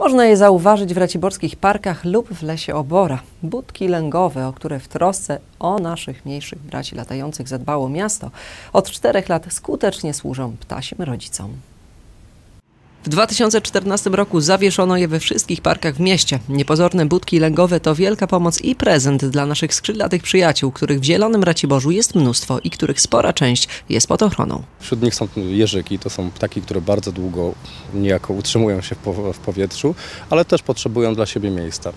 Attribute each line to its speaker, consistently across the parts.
Speaker 1: Można je zauważyć w raciborskich parkach lub w lesie Obora. Budki lęgowe, o które w trosce o naszych mniejszych braci latających zadbało miasto, od czterech lat skutecznie służą ptasim rodzicom. W 2014 roku zawieszono je we wszystkich parkach w mieście. Niepozorne budki lęgowe to wielka pomoc i prezent dla naszych skrzydlatych przyjaciół, których w Zielonym Raciborzu jest mnóstwo i których spora część jest pod ochroną.
Speaker 2: Wśród nich są jeżyki, to są ptaki, które bardzo długo niejako utrzymują się w, po, w powietrzu, ale też potrzebują dla siebie miejsca.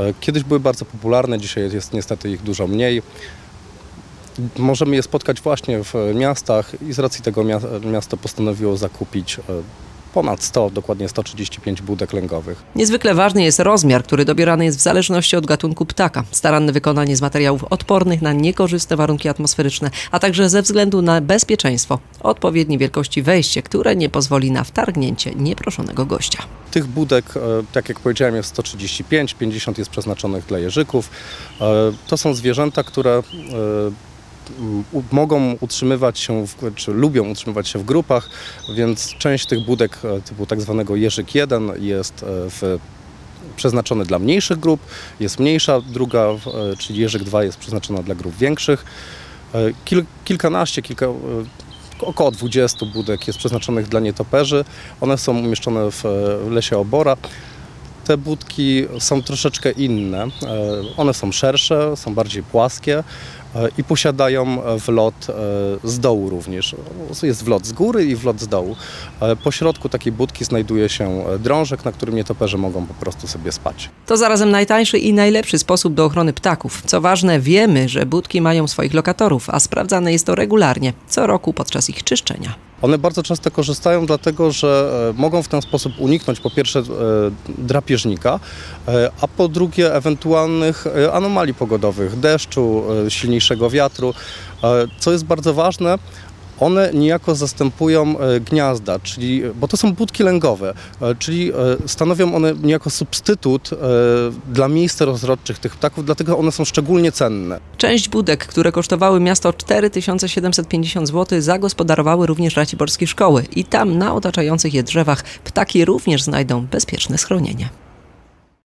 Speaker 2: E, Kiedyś były bardzo popularne, dzisiaj jest niestety ich dużo mniej. Możemy je spotkać właśnie w miastach i z racji tego mia- miasto postanowiło zakupić e, ponad 100, dokładnie 135 budek lęgowych.
Speaker 1: Niezwykle ważny jest rozmiar, który dobierany jest w zależności od gatunku ptaka. Staranne wykonanie z materiałów odpornych na niekorzystne warunki atmosferyczne, a także ze względu na bezpieczeństwo. Odpowiedniej wielkości wejście, które nie pozwoli na wtargnięcie nieproszonego gościa.
Speaker 2: Tych budek, e, tak jak powiedziałem, jest 135, 50 jest przeznaczonych dla jeżyków. E, To są zwierzęta, które e, mogą utrzymywać się, w, czy lubią utrzymywać się w grupach, więc część tych budek e, typu tak zwanego jeżyk 1 jest e, w przeznaczony dla mniejszych grup, jest mniejsza, druga, e, czyli jeżyk 2 jest przeznaczona dla grup większych. Kil, kilkanaście, kilka, około 20 budek jest przeznaczonych dla nietoperzy. One są umieszczone w lesie Obora. Te budki są troszeczkę inne. One są szersze, są bardziej płaskie i posiadają e, wlot e, z dołu również. Jest wlot z góry i wlot z dołu. E, Po środku takiej budki znajduje się e, drążek, na którym nietoperze mogą po prostu sobie spać.
Speaker 1: To zarazem najtańszy i najlepszy sposób do ochrony ptaków. Co ważne, wiemy, że budki mają swoich lokatorów, a sprawdzane jest to regularnie, co roku podczas ich czyszczenia.
Speaker 2: One bardzo często korzystają dlatego, że e, mogą w ten sposób uniknąć po pierwsze e, drapieżnika, e, a po drugie ewentualnych e, anomalii pogodowych, deszczu, e, silniejszego wiatru. E, Co jest bardzo ważne, one niejako zastępują e, gniazda, czyli, bo to są budki lęgowe, e, czyli stanowią one niejako substytut dla miejsc rozrodczych tych ptaków, dlatego one są szczególnie cenne.
Speaker 1: Część budek, które kosztowały miasto 4750 zł, zagospodarowały również raciborskie szkoły i tam na otaczających je drzewach ptaki również znajdą bezpieczne schronienie.